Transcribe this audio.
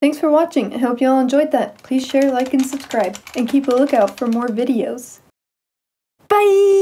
Thanks for watching. I hope you all enjoyed that. Please share, like, and subscribe, and keep a lookout for more videos. Bye!